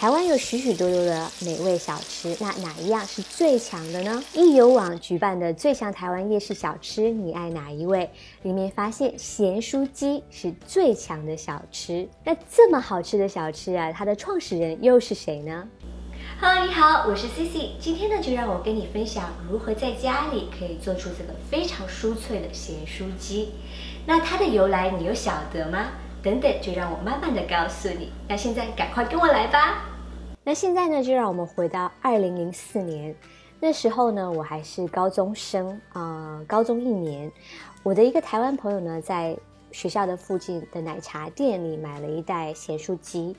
台湾有许许多多的美味小吃，那哪一样是最强的呢？易游网举办的最强台湾夜市小吃，你爱哪一位？里面发现咸酥鸡是最强的小吃。那这么好吃的小吃啊，它的创始人又是谁呢？Hello，你好，我是 Cici。今天呢，就让我跟你分享如何在家里可以做出这个非常酥脆的咸酥鸡。那它的由来你有晓得吗？等等，就让我慢慢的告诉你。那现在赶快跟我来吧。那现在呢，就让我们回到二零零四年，那时候呢，我还是高中生啊，高中一年。我的一个台湾朋友呢，在学校的附近的奶茶店里买了一袋咸酥鸡，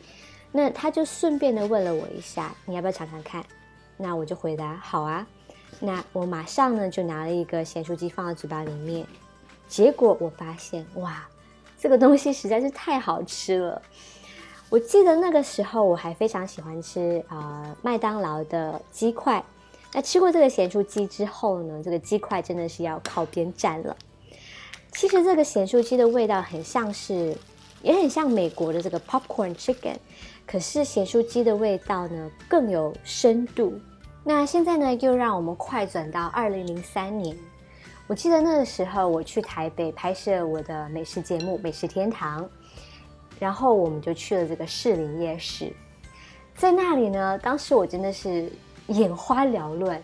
那他就顺便的问了我一下，你要不要尝尝看？那我就回答好啊。那我马上呢，就拿了一个咸酥鸡放到嘴巴里面，结果我发现，哇，这个东西实在是太好吃了。我记得那个时候我还非常喜欢吃啊麦当劳的鸡块，那吃过这个咸酥鸡之后呢，这个鸡块真的是要靠边站了。其实这个咸酥鸡的味道很像是，也很像美国的这个 popcorn chicken，可是咸酥鸡的味道呢更有深度。那现在呢，又让我们快转到二零零三年，我记得那个时候我去台北拍摄我的美食节目《美食天堂》。然后我们就去了这个士林夜市，在那里呢，当时我真的是眼花缭乱，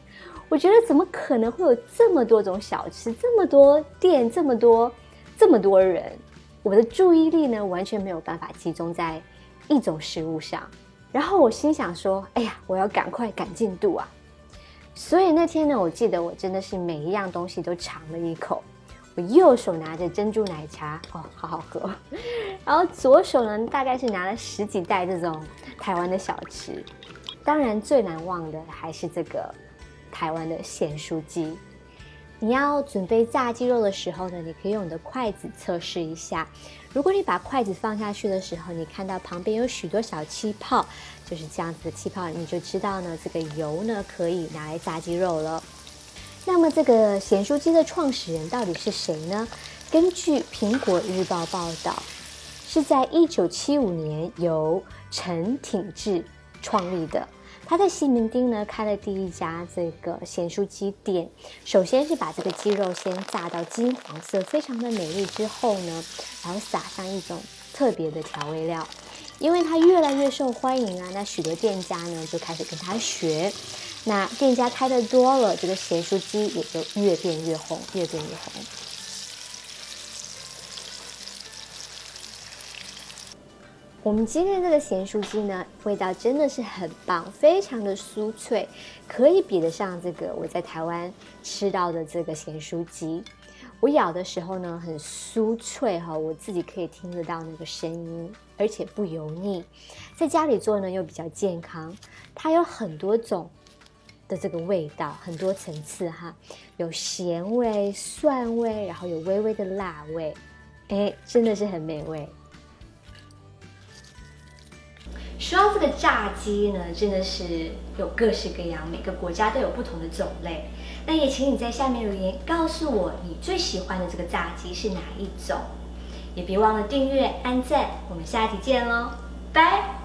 我觉得怎么可能会有这么多种小吃，这么多店，这么多这么多人，我的注意力呢完全没有办法集中在一种食物上。然后我心想说：“哎呀，我要赶快赶进度啊！”所以那天呢，我记得我真的是每一样东西都尝了一口。我右手拿着珍珠奶茶，哦，好好喝。然后左手呢，大概是拿了十几袋这种台湾的小吃。当然最难忘的还是这个台湾的咸酥鸡。你要准备炸鸡肉的时候呢，你可以用你的筷子测试一下。如果你把筷子放下去的时候，你看到旁边有许多小气泡，就是这样子的气泡，你就知道呢，这个油呢可以拿来炸鸡肉了。那么这个咸酥鸡的创始人到底是谁呢？根据《苹果日报》报道，是在一九七五年由陈挺志创立的。他在西门町呢开了第一家这个咸酥鸡店。首先是把这个鸡肉先炸到金黄色，非常的美丽之后呢，然后撒上一种特别的调味料。因为它越来越受欢迎啊，那许多店家呢就开始跟他学。那店家开的多了，这个咸酥鸡也就越变越红，越变越红。我们今天这个咸酥鸡呢，味道真的是很棒，非常的酥脆，可以比得上这个我在台湾吃到的这个咸酥鸡。我咬的时候呢，很酥脆哈，我自己可以听得到那个声音，而且不油腻。在家里做呢又比较健康，它有很多种。的这个味道很多层次哈，有咸味、蒜味，然后有微微的辣味，哎，真的是很美味。说到这个炸鸡呢，真的是有各式各样，每个国家都有不同的种类。那也请你在下面留言告诉我，你最喜欢的这个炸鸡是哪一种？也别忘了订阅、按赞，我们下期见喽，拜。